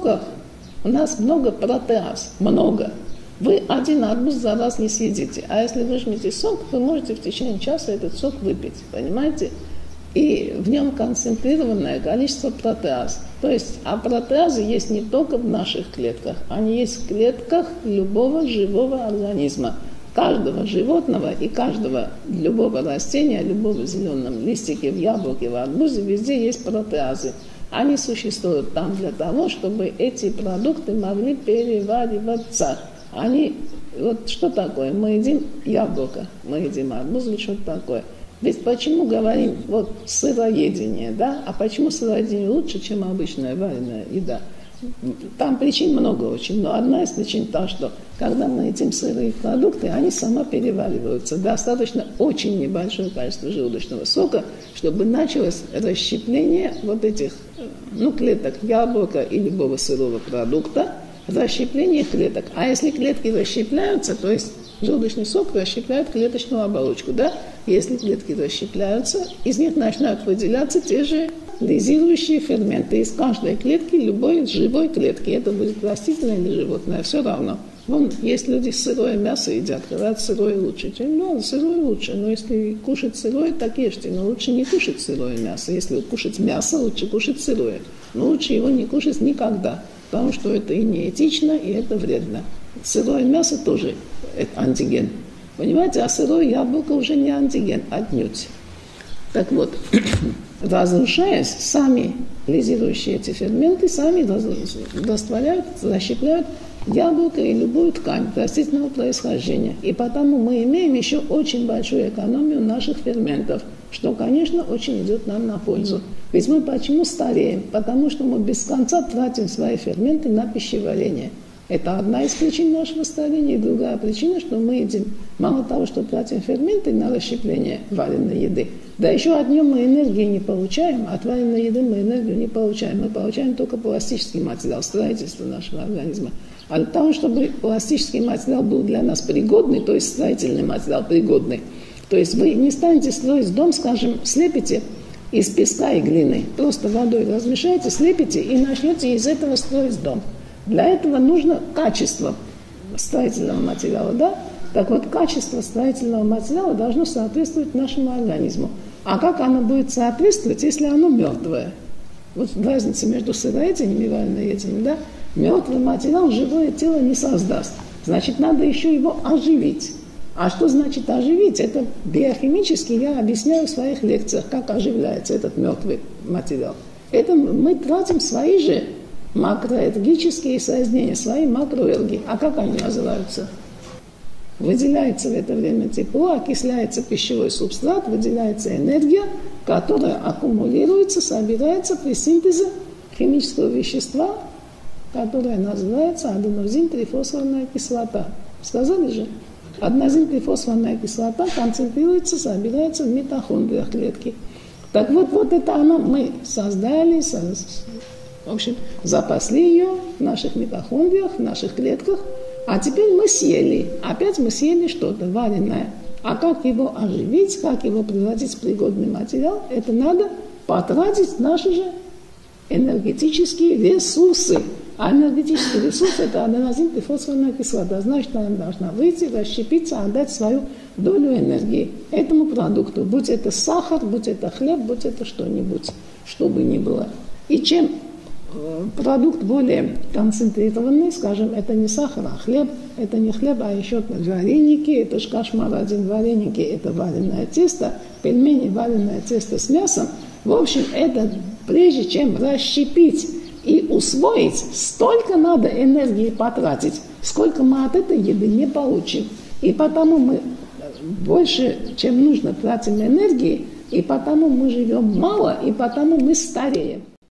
соках у нас много протеаз, много. Вы один арбуз за раз не съедите. А если выжмете сок, вы можете в течение часа этот сок выпить. Понимаете? И в нем концентрированное количество протеаз. То есть, а протеазы есть не только в наших клетках, они есть в клетках любого живого организма. Каждого животного и каждого любого растения, любого зеленом листике, в яблоке, в арбузе, везде есть протеазы. Они существуют там для того, чтобы эти продукты могли перевариваться. Они, вот что такое? Мы едим яблоко, мы едим арбуз, что такое? Ведь почему говорим, вот сыроедение, да? А почему сыроедение лучше, чем обычная вареная еда? Там причин много очень, но одна из причин та, что когда мы едим сырые продукты, они сама перевариваются. Достаточно очень небольшое количество желудочного сока, чтобы началось расщепление вот этих ну, клеток яблока и любого сырого продукта, расщепление клеток. А если клетки расщепляются, то есть желудочный сок расщепляет клеточную оболочку, да? Если клетки расщепляются, из них начинают выделяться те же лизирующие ферменты. Из каждой клетки, любой живой клетки, это будет растительное или животное, все равно. Вон, есть люди сырое мясо едят, говорят, сырое лучше. Ну, сырое лучше, но если кушать сырое, так ешьте. Но лучше не кушать сырое мясо. Если кушать мясо, лучше кушать сырое. Но лучше его не кушать никогда, потому что это и неэтично, и это вредно. Сырое мясо тоже антиген. Понимаете, а сырое яблоко уже не антиген, отнюдь. Так вот, разрушаясь, сами лизирующие эти ферменты, сами растворяют, расщепляют яблоко и любую ткань растительного происхождения. И потому мы имеем еще очень большую экономию наших ферментов, что, конечно, очень идет нам на пользу. Ведь мы почему стареем? Потому что мы без конца тратим свои ферменты на пищеварение. Это одна из причин нашего старения. И другая причина, что мы едим мало того, что тратим ферменты на расщепление вареной еды, да еще от нее мы энергии не получаем, от вареной еды мы энергию не получаем. Мы получаем только пластический материал, строительство нашего организма. А для того, чтобы пластический материал был для нас пригодный, то есть строительный материал пригодный, то есть вы не станете строить дом, скажем, слепите из песка и глины, просто водой размешаете, слепите и начнете из этого строить дом. Для этого нужно качество строительного материала, да? Так вот, качество строительного материала должно соответствовать нашему организму. А как оно будет соответствовать, если оно мертвое? Вот разница между сыроедением и вареноедением, да? Мертвый материал живое тело не создаст. Значит, надо еще его оживить. А что значит оживить? Это биохимически я объясняю в своих лекциях, как оживляется этот мертвый материал. Это мы тратим свои же макроэнергические соединения, свои макроэнергии. А как они называются? Выделяется в это время тепло, окисляется пищевой субстрат, выделяется энергия, которая аккумулируется, собирается при синтезе химического вещества, которое называется аденозин-трифосфорная кислота. Сказали же? Аденозин-трифосфорная кислота концентрируется, собирается в митохондриях клетки. Так вот, вот это она мы создали, в общем, запасли ее в наших митохондриях, в наших клетках – а теперь мы съели. Опять мы съели что-то вареное. А как его оживить, как его превратить в пригодный материал, это надо потратить наши же энергетические ресурсы. А энергетический ресурс – это аденозин и фосфорная кислота. Значит, она должна выйти, расщепиться, отдать свою долю энергии этому продукту. Будь это сахар, будь это хлеб, будь это что-нибудь, что бы ни было. И чем продукт более концентрированный, скажем, это не сахар, а хлеб, это не хлеб, а еще вареники, это ж кошмар один, вареники, это вареное тесто, пельмени, вареное тесто с мясом. В общем, это прежде чем расщепить и усвоить, столько надо энергии потратить, сколько мы от этой еды не получим. И потому мы больше, чем нужно, тратим энергии, и потому мы живем мало, и потому мы стареем.